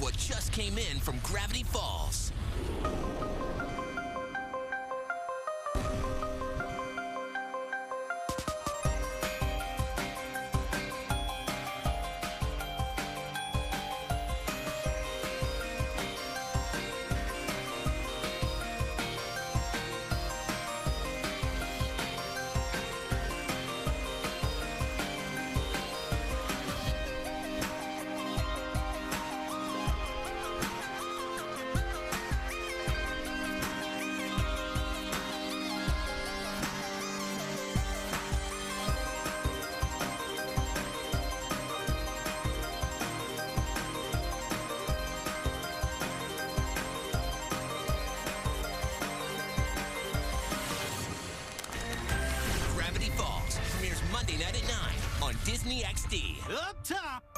what just came in from Gravity Falls. Monday night at 9 on Disney XD. Up top,